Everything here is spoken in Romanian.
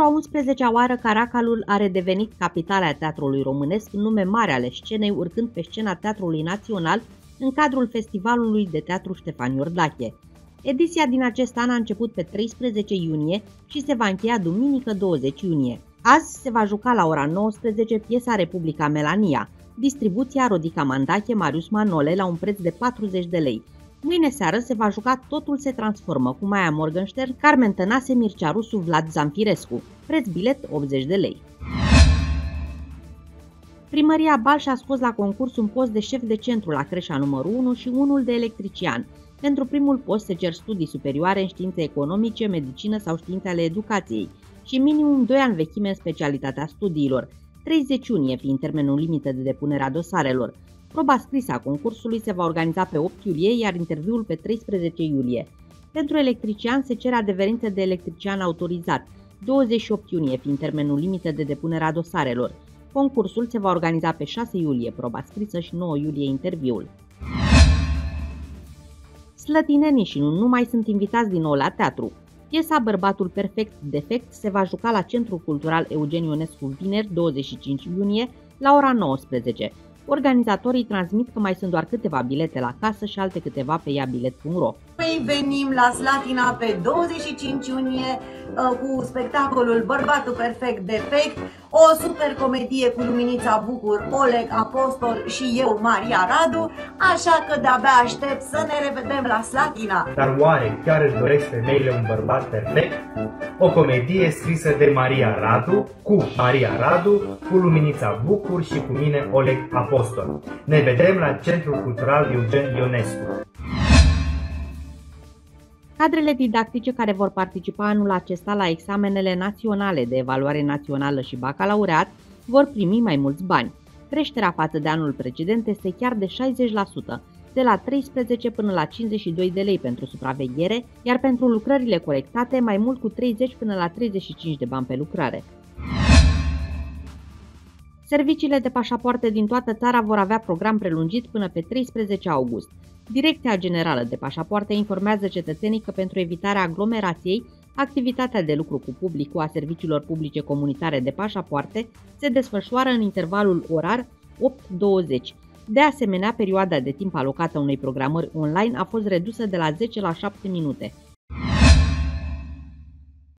Pentru a 11-a oară, Caracalul a redevenit capitala teatrului românesc în nume mare ale scenei, urcând pe scena Teatrului Național în cadrul Festivalului de Teatru Ștefan Iordache. Ediția din acest an a început pe 13 iunie și se va încheia duminică 20 iunie. Azi se va juca la ora 19 piesa Republica Melania, distribuția Rodica Mandache Marius Manole la un preț de 40 de lei. Mâine seară se va juca Totul se transformă cu Maia Morgenstern, Carmen Tănase, Mircea Rusu, Vlad Zamfirescu. Preț bilet 80 de lei. Primăria Balș a scos la concurs un post de șef de centru la creșa numărul 1 și unul de electrician. Pentru primul post se cer studii superioare în științe economice, medicină sau științe ale educației și minimum 2 ani vechime în specialitatea studiilor, 30 iunie fiind termenul limită de depunere a dosarelor. Proba scrisă a concursului se va organiza pe 8 iulie, iar interviul pe 13 iulie. Pentru electrician se cere adeverință de electrician autorizat, 28 iunie fiind termenul limită de depunere a dosarelor. Concursul se va organiza pe 6 iulie, proba scrisă și 9 iulie interviul. Slătinenii și nu numai sunt invitați din nou la teatru. Piesa Bărbatul Perfect Defect se va juca la Centrul Cultural Eugen Ionescu vineri 25 iunie la ora 19. Organizatorii transmit că mai sunt doar câteva bilete la casă și alte câteva pe iabilet.ro. Noi venim la Slatina pe 25 iunie uh, cu spectacolul Bărbatul Perfect Defect, o super comedie cu Luminița Bucur, Oleg Apostol și eu, Maria Radu, așa că de-abia aștept să ne revedem la Slatina. Dar oare chiar își doresc femeile un bărbat perfect? O comedie scrisă de Maria Radu, cu Maria Radu, cu Luminița Bucur și cu mine Oleg Apostol. Ne vedem la Centrul Cultural Eugen Ionescu. Cadrele didactice care vor participa anul acesta la examenele naționale de evaluare națională și bacalaureat vor primi mai mulți bani. Creșterea față de anul precedent este chiar de 60%, de la 13 până la 52 de lei pentru supraveghere, iar pentru lucrările corectate mai mult cu 30 până la 35 de bani pe lucrare. Serviciile de pașapoarte din toată țara vor avea program prelungit până pe 13 august. Direcția Generală de Pașapoarte informează cetățenii că pentru evitarea aglomerației, activitatea de lucru cu publicul a serviciilor publice comunitare de pașapoarte se desfășoară în intervalul orar 8-20. De asemenea, perioada de timp alocată unei programări online a fost redusă de la 10 la 7 minute.